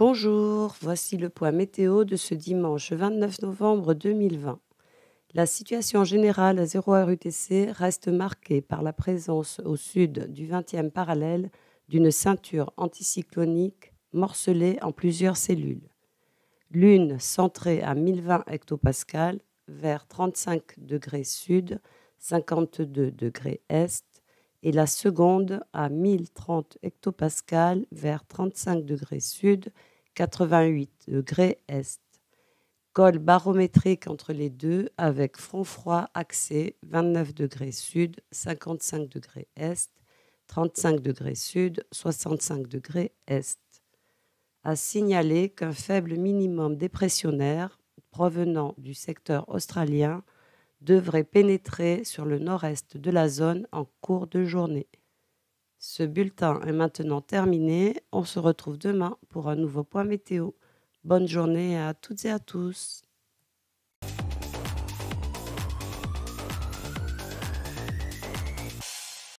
Bonjour, voici le point météo de ce dimanche 29 novembre 2020. La situation générale à 0 heure UTC reste marquée par la présence au sud du 20e parallèle d'une ceinture anticyclonique morcelée en plusieurs cellules. L'une centrée à 1020 hectopascales vers 35 degrés sud, 52 degrés est, et la seconde à 1030 hectopascales vers 35 degrés sud, 88 degrés est. Col barométrique entre les deux avec front froid axé 29 degrés sud, 55 degrés est, 35 degrés sud, 65 degrés est. A signaler qu'un faible minimum dépressionnaire provenant du secteur australien devrait pénétrer sur le nord-est de la zone en cours de journée. Ce bulletin est maintenant terminé. On se retrouve demain pour un nouveau point météo. Bonne journée à toutes et à tous.